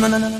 no, no, no, no.